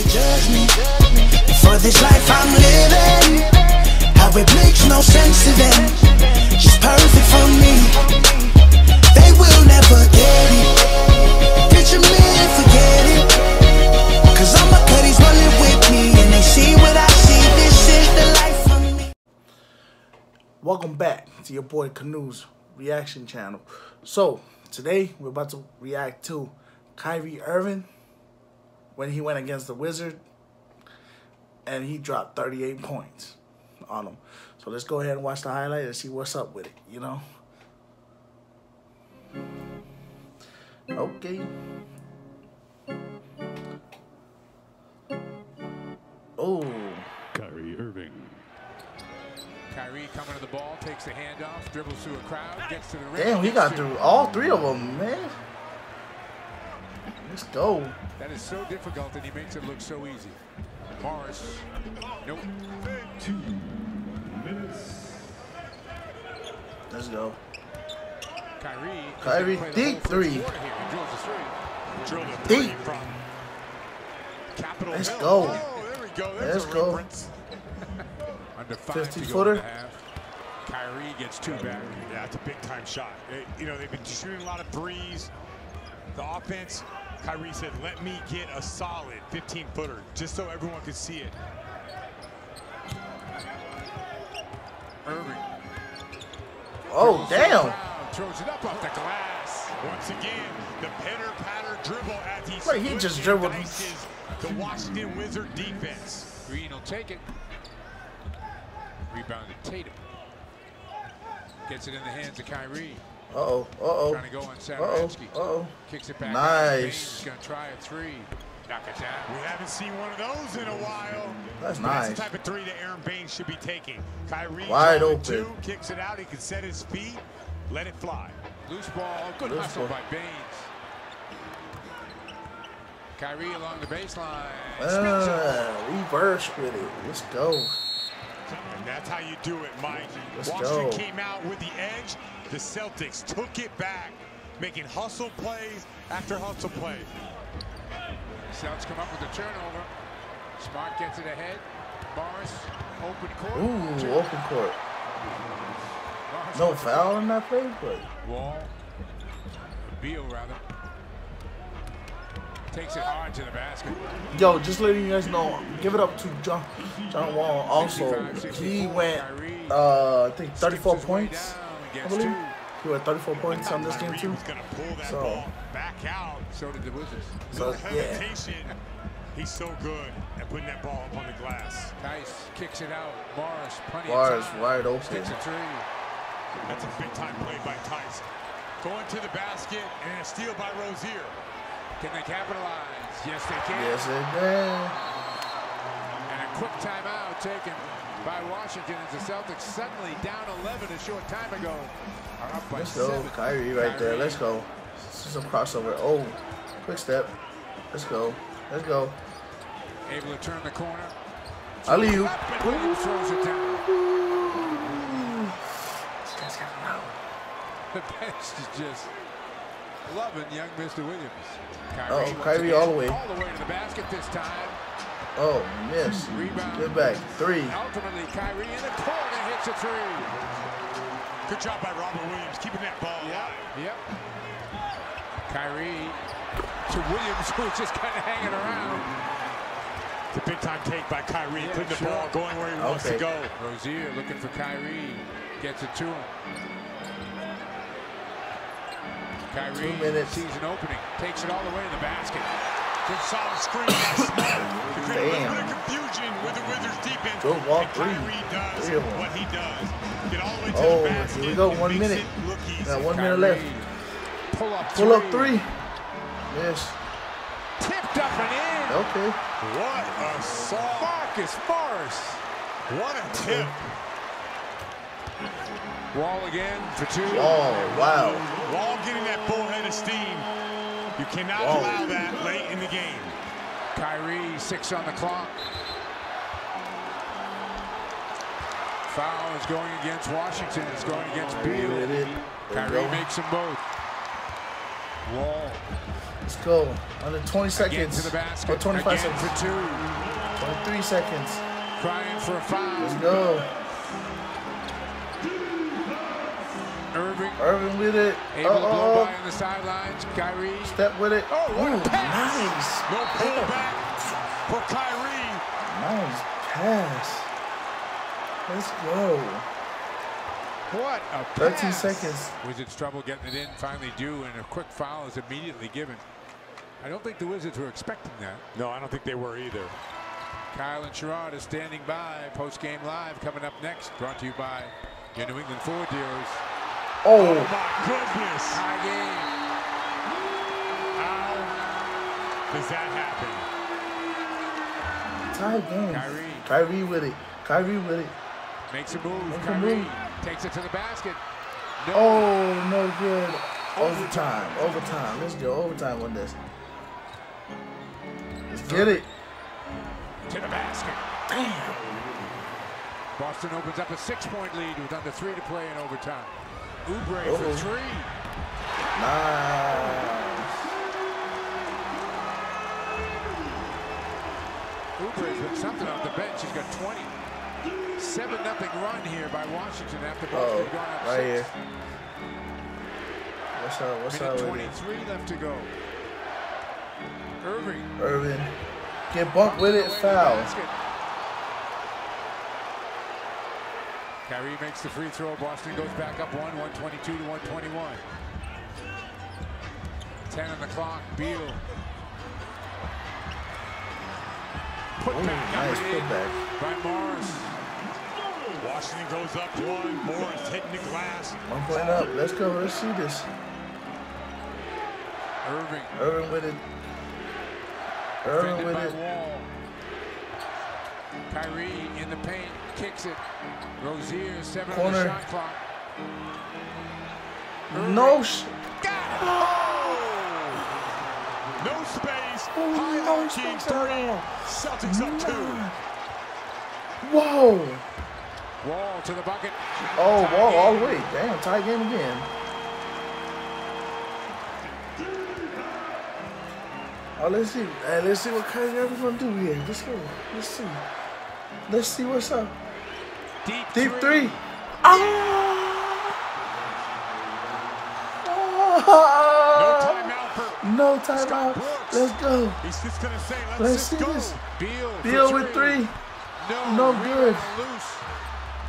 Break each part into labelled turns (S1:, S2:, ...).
S1: For this life I'm living, how it makes no sense to them. She's perfect for me. They will never get it. Picture me and forget it. Cause all my cutties rolling with me and they see what I see. This is the life for me.
S2: Welcome back to your boy Kanoe's reaction channel. So today we're about to react to Kyrie Irving when he went against the Wizard and he dropped 38 points on him. So let's go ahead and watch the highlight and see what's up with it, you know? Okay. Oh,
S3: Kyrie Irving.
S4: Kyrie coming to the ball, takes the handoff, dribbles through a crowd, gets to the rim.
S2: damn, he got through all three of them, man. Let's go.
S4: That is so difficult, and he makes it look so easy. Morris, nope.
S3: Two minutes.
S2: Let's go.
S4: Kyrie.
S2: Kyrie,
S4: gonna play the
S2: deep three.
S4: quarter here. He drills the three.
S2: Deep.
S5: three from Capitol
S2: Let's
S5: Hill.
S2: go.
S5: Oh, there we go. There's
S2: Let's go.
S4: Under five
S2: 50 footer.
S4: half. Kyrie gets two back.
S5: Yeah, it's a big time shot. They- you know, they've been shooting a lot of threes. The offense, Kyrie said, let me get a solid 15 footer just so everyone could see it.
S4: Irving.
S2: Oh,
S4: Dribbles through the
S2: damn.
S4: Throws it up off the glass.
S5: Once again, the pitter patter dribble as he
S2: Wait, he just dribbled.
S5: the Washington Wizard defense.
S4: Green will take it. Rebounded Tatum. Gets it in the hands of Kyrie.
S2: Uh-oh, uh-oh.
S4: Trying to go on
S2: Uh-oh,
S4: Satoransky.
S2: uh-oh.
S4: Kicks it back.
S2: Nice.
S4: He's going to try a three. Knock it down.
S5: We haven't seen one of those in a while.
S2: That's
S5: But
S2: nice.
S5: That's the type of three that Aron Baynes should be taking. Kyrie
S2: Wide open.
S5: two, kicks it out. He can set his feet, let it fly.
S4: Loose ball. Good
S2: Loose
S4: hustle
S2: ball.
S4: by Baines. Kyrie along the baseline.
S2: Uh, reverse with it. Let's go.
S5: And that's how you do it, Mike.
S2: Let's
S5: Washington
S2: go.
S5: came out with the edge. The Celtics took it back, making hustle plays after hustle play.
S4: Celtics come up with the turnover. Smart gets it ahead. Morris, open court.
S2: Ooh,
S4: Two.
S2: open court.
S4: Morris
S2: No foul in that play, but
S4: Wall. Beal, rather. Takes it hard to the basket.
S2: yo, just letting you guys know, give it up to John John Wall. Also, he went, uh, I think 34
S4: his way
S2: points.
S4: Down,
S2: I
S4: gets
S2: believe
S4: two.
S2: he went 34 points on this game too.
S5: was going to pull that
S2: So-
S5: back out.
S4: So did the Wizards.
S2: So
S5: No
S2: yeah,
S5: hesitation. He's so good at putting that ball up on the glass.
S4: Theis kicks it out. Morris, plenty
S2: Bars
S4: of time.
S2: wide open.
S4: Sticks a three.
S5: That's a big time play by Theis. Going to the basket and a steal by Rozier.
S4: Can they capitalize? Yes, they can.
S2: Yes, they did.
S4: Quick timeout taken by Washington as the Celtics suddenly down 11 a short time ago. Are up by
S2: Let's go,
S4: seven.
S2: Kyrie right there. Let's go. Some crossover. Oh, quick step. Let's go. Let's go.
S4: Able to turn the corner. Up and Williams throws it down. The bench is just loving young Mr. Williams. Kyrie,
S2: Uh-oh, Kyrie all the way.
S4: All the way to the basket this time.
S2: Oh, miss.
S4: Rebound.
S2: Get back. Three.
S4: Ultimately, Kyrie in the corner hits a three.
S5: Good job by Robert Williams keeping that ball alive.
S4: Yep. Kyrie to Williams, who's just kind of hanging around.
S5: It's a big time take by Kyrie,
S4: Yeah,
S5: putting the
S4: sure.
S5: ball going where he wants to go.
S4: Rozier looking for Kyrie. Gets it to him. Kyrie
S2: Two minutes.
S4: sees an opening. Takes it all the way to the basket.
S5: Good solid screen by Smart to create a little bit of confusion with the Wizards defense.
S2: Go wall
S5: and
S2: three.
S5: Kyrie does
S2: Three of them.
S5: what he does. Get all the way to
S2: Oh,
S5: the basket.
S2: here we go. One minute.
S5: it Look.
S2: Got one
S4: Kyrie,
S2: minute left.
S4: Pull up
S2: Pull up three. Yes.
S4: Tipped up and in.
S2: Okay.
S5: What a saw.
S4: Marcus Morris.
S5: What a tip.
S4: Wall again for two.
S2: Oh, wow.
S5: Wall getting that full head of steam. You cannot
S2: Wall.
S5: allow that late in the game.
S4: Kyrie, six on the clock. Foul is going against Washington. It's going against
S2: oh,
S4: Beal.
S2: it. There we
S4: Kyrie makes them both. Wall.
S2: Let's go. Under 20
S4: Again
S2: seconds.
S4: to the basket.
S2: Or 25
S4: Again
S2: seconds.
S4: for two.
S2: 23 seconds.
S4: Crying for a foul.
S2: Let's go.
S4: Irving
S2: Irving with it.
S4: able to blow
S2: Uh-oh.
S4: by on the sidelines. Kyrie.
S2: Step with it.
S4: Oh, what a
S2: Ooh,
S4: pass.
S2: nice.
S5: No pullback for Kyrie.
S2: Nice pass. Let's go.
S4: What a pass.
S2: 13 seconds.
S4: Wizards trouble getting it in, finally do, and a quick foul is immediately given. I don't think the Wizards were expecting that.
S5: No, I don't think they were either.
S4: Kyle and Sherrod is standing by. Post game live coming up next. Brought to you by your New England Ford dealers.
S5: Oh
S2: Oh,
S5: my goodness.
S4: High game.
S5: How does that happen?
S2: tie game.
S4: Kyrie.
S2: Kyrie with it. Kyrie with it.
S4: Makes a move.
S2: Make a
S4: Kyrie
S2: move.
S4: takes it to the basket. No.
S2: Oh, no good. Overtime. Overtime. Let's go. Overtime on this. Let's get it.
S4: To the basket.
S2: Damn.
S4: Boston opens up a six-point lead with under three to play in overtime. Oubre
S2: Uh-oh.
S4: for three.
S2: Nice.
S4: Oubre's been something off the bench. He's got 20. 7 nothing run here by Washington after
S2: Oh,
S4: Boston had gone up
S2: right
S4: six.
S2: here. What's up? What's
S4: Minute
S2: up with it?
S4: 23 left to go. Irving.
S2: Irvin. Get bumped with it. Foul.
S4: Kyrie makes the free throw. Boston goes back up one, 122 to 121. 10 on the clock. Beal. Put
S2: Ooh,
S4: back
S2: nice
S4: up
S2: back.
S4: by Morris.
S5: Washington goes up one. Morris hitting the glass.
S2: One point up. Let's go. Let's see this.
S4: Irving.
S2: Irvin with it. Irvin
S4: Defended
S2: with it.
S4: Wall. Kyrie in the paint, kicks it. Rozier, seven on
S2: Corner.
S4: the shot clock.
S2: No sh. Oh!
S5: No space.
S2: Oh,
S5: High
S2: no
S5: arcing
S2: space
S5: three. Celtics up two.
S2: Whoa.
S4: Wall to the bucket.
S2: Oh,
S4: Tie
S2: wall all the way. Damn, tie game again. Oh, let's see. Hey, let's see what Kyrie Irving's gonna do here. Let's go. Let's see. Let's see what's up.
S4: Deep,
S2: Deep
S4: three.
S2: three. Ah!
S5: No
S2: Oh!
S5: timeout.
S2: No.
S5: Brooks.
S2: Let's go.
S5: He's just gonna say, let's,
S2: Let's see
S5: go.
S2: this.
S4: Beal,
S2: Beal with three.
S4: No,
S2: No good.
S4: Loose.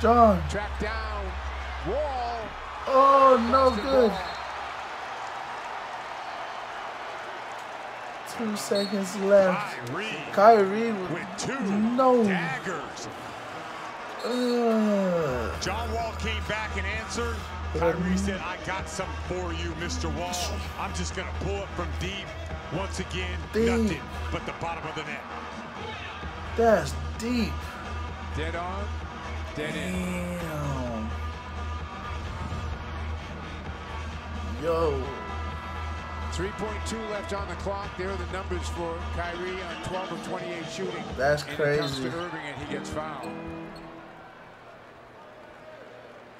S2: John.
S4: Track down. Wall.
S2: Oh, no good. Two seconds left.
S5: Kyrie
S2: Kyrie
S5: with
S2: with
S5: two
S2: No.
S5: daggers.
S2: uh,
S5: John Wall came back and answered. Kyrie said, I got something for you, Mr. Wall. I'm just going to pull it from deep. Once again,
S2: Deep.
S5: nothing but the bottom of the net.
S2: that's deep.
S4: Dead on. Dead in.
S2: Damn. Yo.
S4: 3.2 left on the clock. There are the numbers for Kyrie on 12 of 28 shooting.
S2: That's
S4: and It comes
S2: crazy.
S4: to Irving and he gets fouled.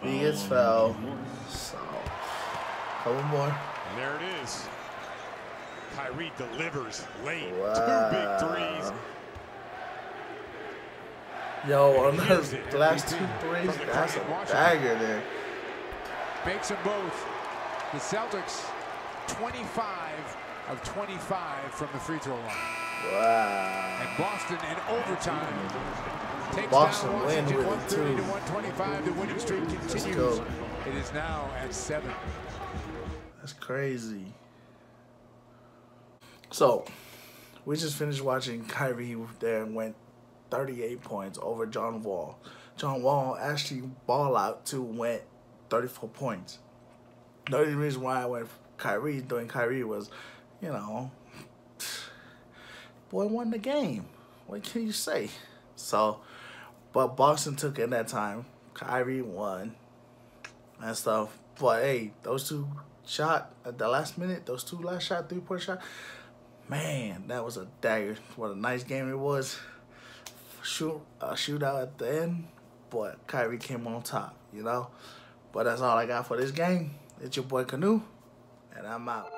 S2: He gets fouled. So, couple more.
S5: And there it is. Kyrie delivers late.
S2: Wow.
S5: Two big threes.
S2: Yo, on those last two threes, that's a dagger there.
S4: Makes them both. The Celtics 25 of 25 from the free throw line.
S2: Wow.
S4: And Boston in overtime takes
S2: Boston
S4: down
S2: win
S4: Washington
S2: it,
S4: 130 to
S2: too.
S4: 125. The winning streak continues. It is now at seven.
S2: That's crazy. So, we just finished watching Kyrie there and went 38 points over John Wall. John Wall actually ball out to went 34 points. The only reason why I went Kyrie doing Kyrie was, you know, boy won the game. What can you say? So, but Boston took it that time. Kyrie won and stuff. But hey, those two shot at the last minute, those two last shot, three point shot, man, that was a dagger. What a nice game it was. Shoot a shootout at the end, but Kyrie came on top, you know. But that's all I got for this game. It's your boy Kanoe, and I'm out.